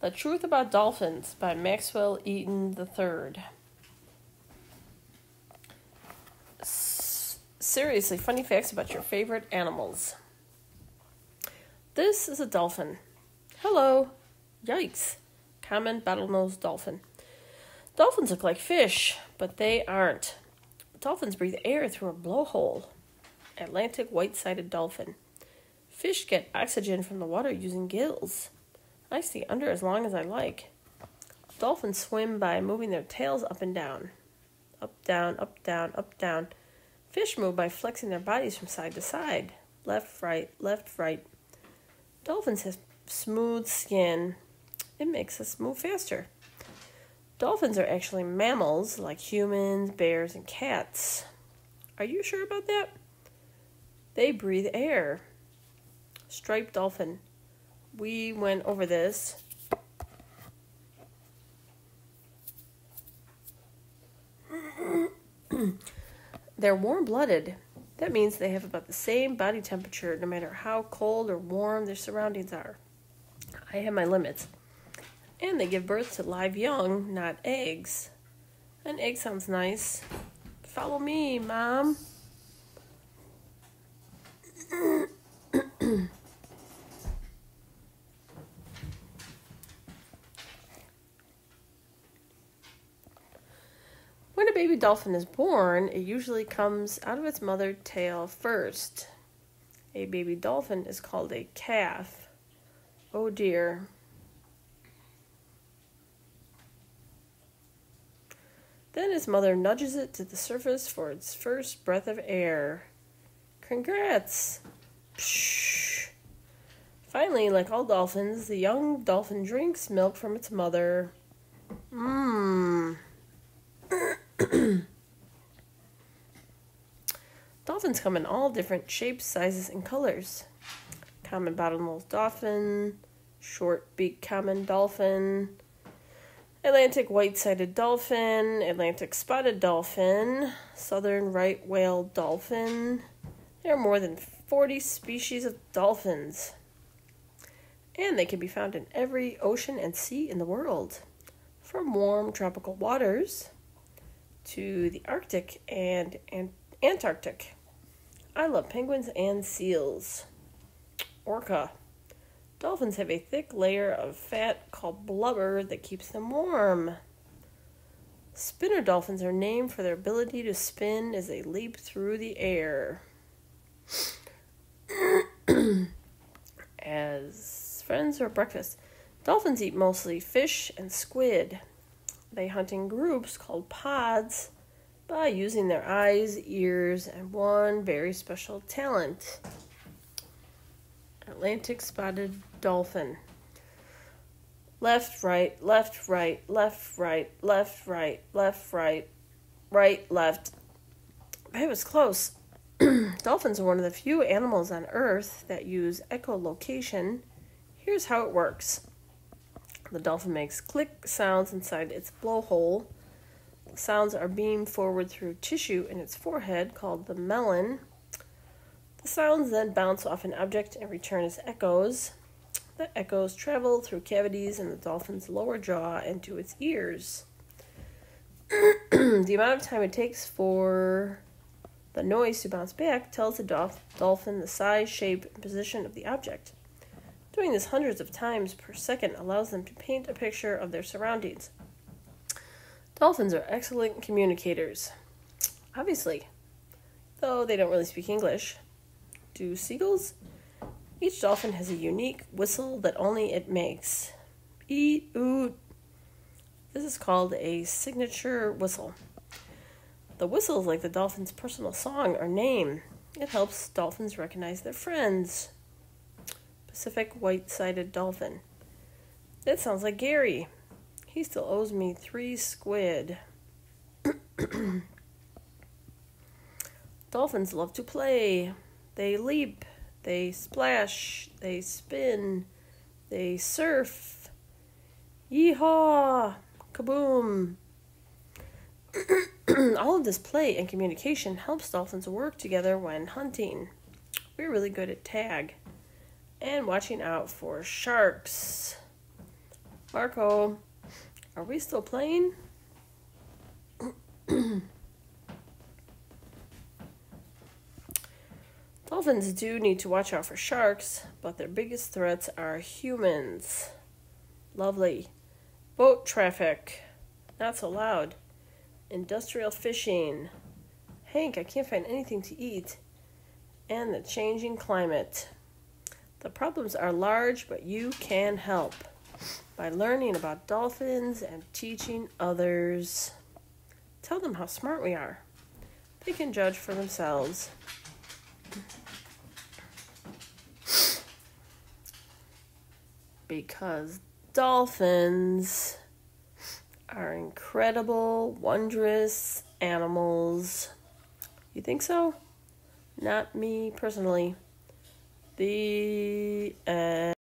The Truth About Dolphins by Maxwell Eaton III. S- seriously, funny facts about your favorite animals. This is a dolphin. Hello. Yikes. Common bottlenose dolphin. Dolphins look like fish, but they aren't. Dolphins breathe air through a blowhole. Atlantic white sided dolphin. Fish get oxygen from the water using gills. I see under as long as I like. Dolphins swim by moving their tails up and down. Up, down, up, down, up, down. Fish move by flexing their bodies from side to side. Left, right, left, right. Dolphins have smooth skin. It makes us move faster. Dolphins are actually mammals like humans, bears, and cats. Are you sure about that? They breathe air. Striped dolphin we went over this. They're warm blooded. That means they have about the same body temperature no matter how cold or warm their surroundings are. I have my limits. And they give birth to live young, not eggs. An egg sounds nice. Follow me, Mom. baby dolphin is born, it usually comes out of its mother tail first. A baby dolphin is called a calf. Oh dear. Then its mother nudges it to the surface for its first breath of air. Congrats! Finally, like all dolphins, the young dolphin drinks milk from its mother. Mmm. Dolphins come in all different shapes, sizes, and colors. Common bottlenose dolphin, short beak common dolphin, Atlantic white sided dolphin, Atlantic spotted dolphin, southern right whale dolphin. There are more than 40 species of dolphins. And they can be found in every ocean and sea in the world, from warm tropical waters to the Arctic and, and Antarctic. I love penguins and seals. Orca. Dolphins have a thick layer of fat called blubber that keeps them warm. Spinner dolphins are named for their ability to spin as they leap through the air. as friends or breakfast, dolphins eat mostly fish and squid. They hunt in groups called pods by using their eyes, ears, and one very special talent Atlantic spotted dolphin. Left, right, left, right, left, right, left, right, left, right, right, left. It was close. Dolphins are one of the few animals on Earth that use echolocation. Here's how it works the dolphin makes click sounds inside its blowhole. Sounds are beamed forward through tissue in its forehead called the melon. The sounds then bounce off an object and return as echoes. The echoes travel through cavities in the dolphin's lower jaw and to its ears. the amount of time it takes for the noise to bounce back tells the dolphin the size, shape, and position of the object. Doing this hundreds of times per second allows them to paint a picture of their surroundings. Dolphins are excellent communicators. Obviously, though they don't really speak English. Do seagulls? Each dolphin has a unique whistle that only it makes. Eat, oot. This is called a signature whistle. The whistle is like the dolphin's personal song or name. It helps dolphins recognize their friends. Pacific white sided dolphin. That sounds like Gary. He still owes me three squid. Dolphins love to play. They leap, they splash, they spin, they surf. Yeehaw! Kaboom! All of this play and communication helps dolphins work together when hunting. We're really good at tag and watching out for sharks. Marco, are we still playing? Dolphins do need to watch out for sharks, but their biggest threats are humans. Lovely. Boat traffic. Not so loud. Industrial fishing. Hank, I can't find anything to eat. And the changing climate. The problems are large, but you can help by learning about dolphins and teaching others. Tell them how smart we are. They can judge for themselves. Because dolphins are incredible, wondrous animals. You think so? Not me personally. The uh